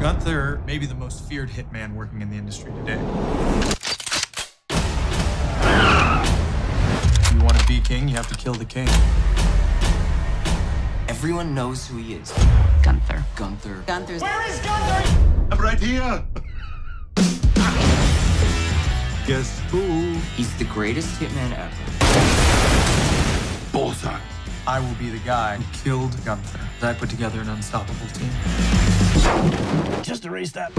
Gunther may be the most feared hitman working in the industry today. If you want to be king, you have to kill the king. Everyone knows who he is. Gunther. Gunther. Gunther. Where is Gunther? I'm right here. Guess who? He's the greatest hitman ever. Bullseye. I will be the guy who killed Gunther. I put together an unstoppable team. Just erase that.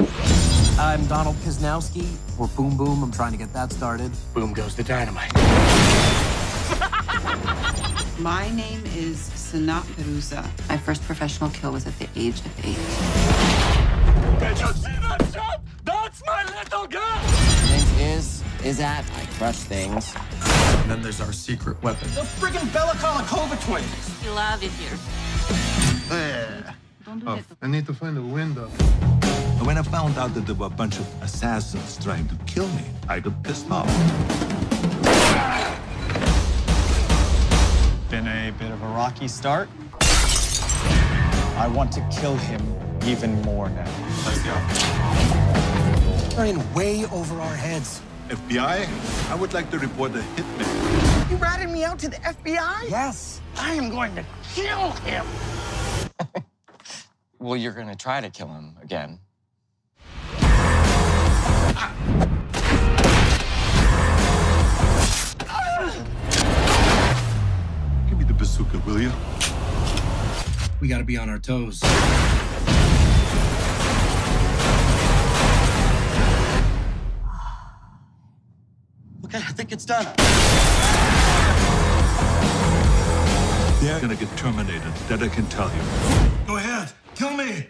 I'm Donald Kisnowski. For Boom Boom, I'm trying to get that started. Boom goes the dynamite. My name is Sanat Perusa. My first professional kill was at the age of eight. Did you see that shot? That's my little girl! Name's Iz. Is at. I crush things. And then there's our secret weapon. The friggin' Bella Kolikova twins. We love it here. There. Don't do Oh, that. I need to find a window. When I found out that there were a bunch of assassins trying to kill me, I got pissed off. Been a bit of a rocky start. I want to kill him even more now. Let's go. We're in way over our heads. FBI, I would like to report a hitman. You ratted me out to the FBI? Yes. I am going to kill him. Well, you're gonna try to kill him again. Give me the bazooka, will you? We gotta be on our toes. Okay, I think it's done. They're gonna get terminated. That I can tell you. Go Tell me,